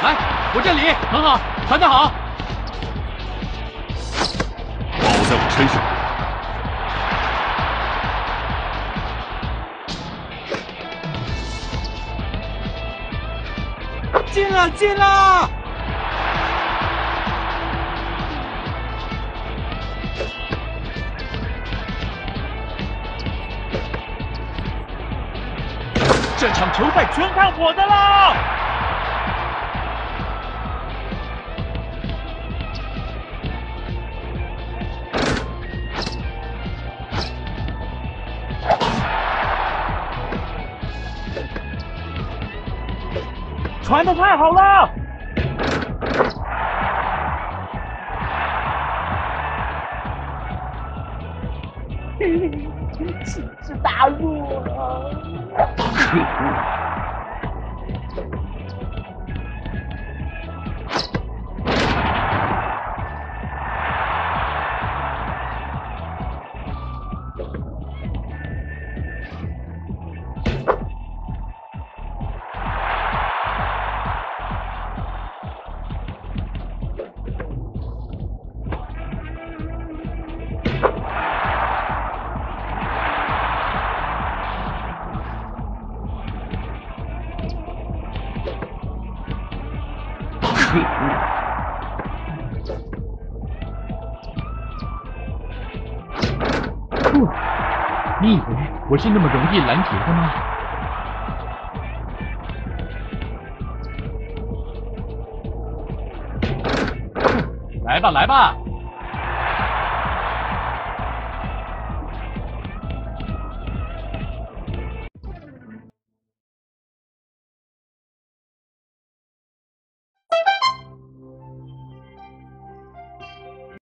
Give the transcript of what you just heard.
来，我这里很好，传得好。包在我身上。进了，进了！这场球赛全看我的啦！传的太好了！启示大陆了！可恶！你以为我是那么容易拦截的吗？来吧，来吧！